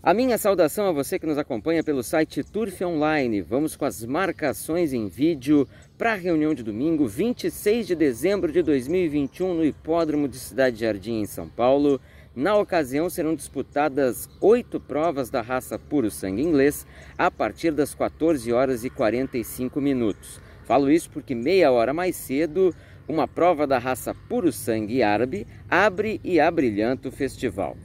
A minha saudação a você que nos acompanha pelo site Turf Online. Vamos com as marcações em vídeo para a reunião de domingo, 26 de dezembro de 2021, no Hipódromo de Cidade Jardim, em São Paulo. Na ocasião, serão disputadas oito provas da raça puro sangue inglês a partir das 14 horas e 45 minutos. Falo isso porque meia hora mais cedo, uma prova da raça puro sangue árabe abre e abrilhanta o festival.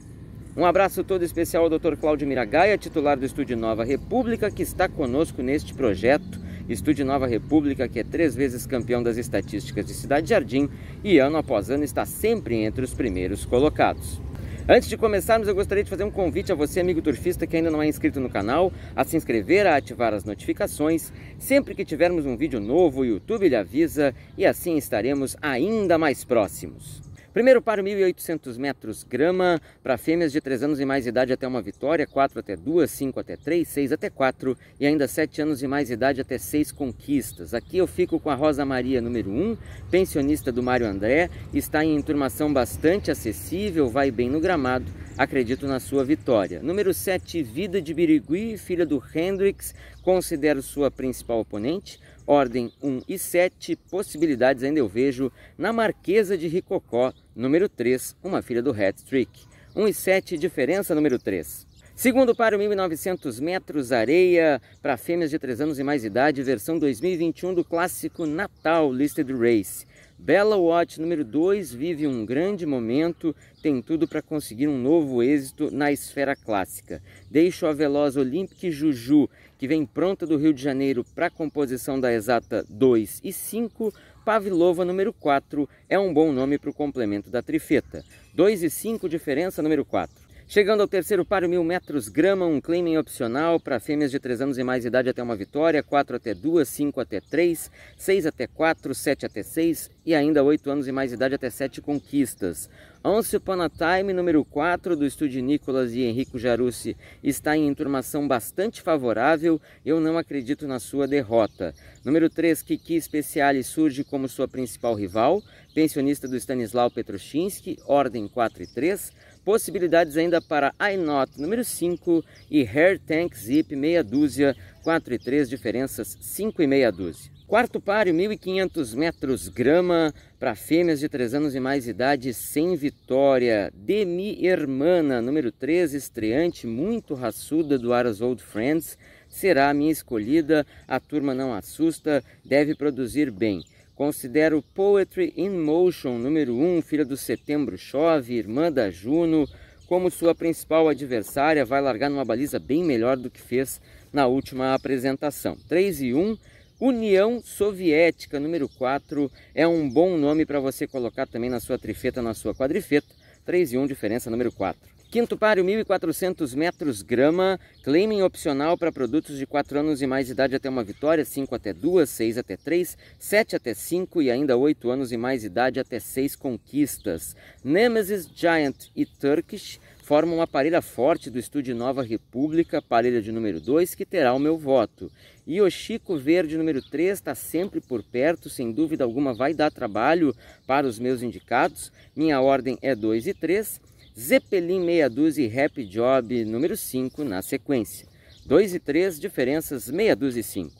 Um abraço todo especial ao Dr. Cláudio Miragaia, titular do Estúdio Nova República, que está conosco neste projeto. Estúdio Nova República, que é três vezes campeão das estatísticas de Cidade Jardim e ano após ano está sempre entre os primeiros colocados. Antes de começarmos, eu gostaria de fazer um convite a você, amigo turfista que ainda não é inscrito no canal, a se inscrever, a ativar as notificações. Sempre que tivermos um vídeo novo, o YouTube lhe avisa e assim estaremos ainda mais próximos. Primeiro para 1.800 metros grama, para fêmeas de 3 anos e mais idade até uma vitória, 4 até 2, 5 até 3, 6 até 4 e ainda 7 anos e mais idade até 6 conquistas. Aqui eu fico com a Rosa Maria número 1, pensionista do Mário André, está em enturmação bastante acessível, vai bem no gramado, acredito na sua vitória. Número 7, Vida de Birigui, filha do Hendrix, considero sua principal oponente. Ordem 1 e 7, possibilidades ainda eu vejo na Marquesa de Ricocó, número 3, uma filha do Hat Trick. 1 e 7, diferença número 3. Segundo para 1.900 metros, areia para fêmeas de 3 anos e mais idade, versão 2021 do clássico Natal Listed Race. Bella Watch número 2 vive um grande momento, tem tudo para conseguir um novo êxito na esfera clássica. Deixo a veloz Olympic Juju, que vem pronta do Rio de Janeiro para a composição da exata 2 e 5. Pavlova número 4 é um bom nome para o complemento da trifeta. 2 e 5, diferença número 4. Chegando ao terceiro páreo, mil metros grama, um claiming opcional para fêmeas de 3 anos e mais idade até uma vitória, 4 até 2, 5 até 3, 6 até 4, 7 até 6 e ainda 8 anos e mais idade até 7 conquistas. Once Upon a Time, número 4 do estúdio Nicolas e Henrico Jarussi, está em enturmação bastante favorável, eu não acredito na sua derrota. Número 3, Kiki Speciale surge como sua principal rival, pensionista do Stanislau Petroshinsky, ordem 4 e 3, Possibilidades ainda para iNot número 5 e Hair Tank Zip meia dúzia, 4 e 3, diferenças 5 e meia dúzia. Quarto páreo, 1.500 metros grama para fêmeas de 3 anos e mais idade, sem vitória. Demi Hermana, número 3, estreante, muito raçuda do Aras Old Friends, será a minha escolhida. A turma não assusta, deve produzir bem. Considero Poetry in Motion, número 1, filha do Setembro Chove, irmã da Juno, como sua principal adversária, vai largar numa baliza bem melhor do que fez na última apresentação. 3 e 1, União Soviética, número 4, é um bom nome para você colocar também na sua trifeta, na sua quadrifeta. 3 e 1, diferença número 4. Quinto páreo, 1.400 metros grama, claiming opcional para produtos de 4 anos e mais idade até uma vitória, 5 até 2, 6 até 3, 7 até 5 e ainda 8 anos e mais idade até 6 conquistas. Nemesis Giant e Turkish formam uma parelha forte do estúdio Nova República, parelha de número 2, que terá o meu voto. E o Chico Verde número 3 está sempre por perto, sem dúvida alguma vai dar trabalho para os meus indicados. Minha ordem é 2 e 3. Zeppelin meia dúzia e Rap Job número 5 na sequência. 2 e 3, diferenças meia dúzia e 5.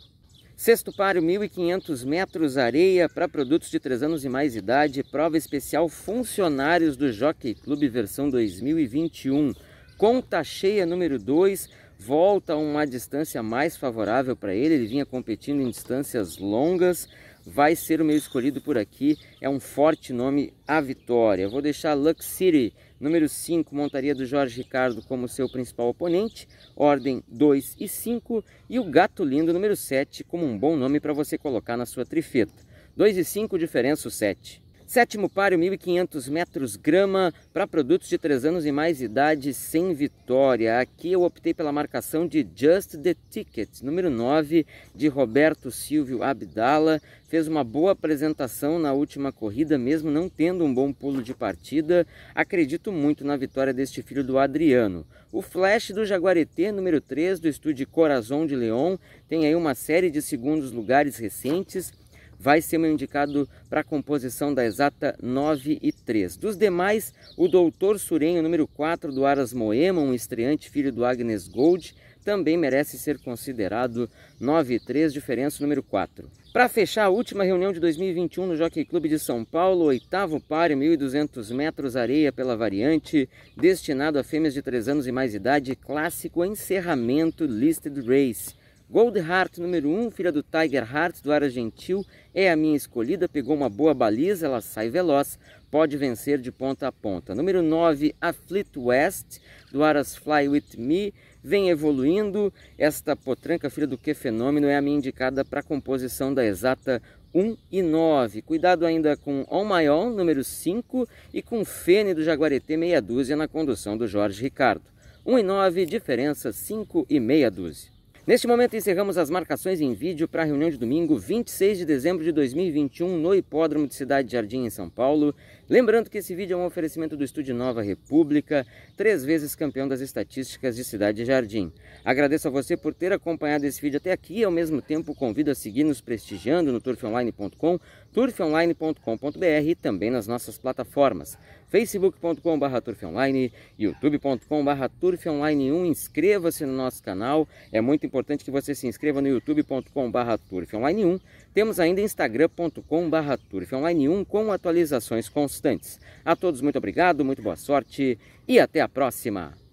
Sexto páreo, 1.500 metros areia para produtos de 3 anos e mais idade. Prova especial funcionários do Jockey Club versão 2021. Conta cheia número 2, volta a uma distância mais favorável para ele. Ele vinha competindo em distâncias longas. Vai ser o meu escolhido por aqui. É um forte nome a vitória. vou deixar Lux City Número 5, montaria do Jorge Ricardo como seu principal oponente. Ordem 2 e 5. E o Gato Lindo, número 7, como um bom nome para você colocar na sua trifeta. 2 e 5, diferença o 7. Sétimo páreo, 1.500 metros grama para produtos de 3 anos e mais idade sem vitória. Aqui eu optei pela marcação de Just the Ticket, número 9, de Roberto Silvio Abdala. Fez uma boa apresentação na última corrida, mesmo não tendo um bom pulo de partida. Acredito muito na vitória deste filho do Adriano. O Flash do Jaguareté, número 3, do estúdio Corazon de Leon, tem aí uma série de segundos lugares recentes vai ser indicado para a composição da exata 9 e 3. Dos demais, o Doutor Surenho, número 4 do Aras Moema, um estreante filho do Agnes Gold, também merece ser considerado 9 e 3, diferença número 4. Para fechar a última reunião de 2021 no Jockey Clube de São Paulo, oitavo páreo, 1.200 metros, areia pela variante, destinado a fêmeas de 3 anos e mais idade, clássico encerramento Listed Race. Gold Heart número 1, filha do Tiger Heart do Ara Gentil, é a minha escolhida, pegou uma boa baliza, ela sai veloz, pode vencer de ponta a ponta. Número 9, a Fleet West, do Aras Fly With Me, vem evoluindo. Esta potranca, filha do que fenômeno, é a minha indicada para a composição da exata 1 e 9. Cuidado ainda com On My Own, número 5, e com Fene do Jaguareté meia dúzia na condução do Jorge Ricardo. 1 e 9, diferença 5 e meia dúzia. Neste momento encerramos as marcações em vídeo para a reunião de domingo 26 de dezembro de 2021 no Hipódromo de Cidade Jardim em São Paulo. Lembrando que esse vídeo é um oferecimento do Estúdio Nova República, três vezes campeão das estatísticas de Cidade Jardim. Agradeço a você por ter acompanhado esse vídeo até aqui e ao mesmo tempo convido a seguir nos prestigiando no turfonline.com, turfonline.com.br e também nas nossas plataformas facebook.com.br turfonline, youtube.com.br turfonline1. Inscreva-se no nosso canal, é muito importante que você se inscreva no youtube.com.br turfonline1. Temos ainda instagram.com.br turfonline1 com atualizações constantes. A todos muito obrigado, muito boa sorte e até a próxima!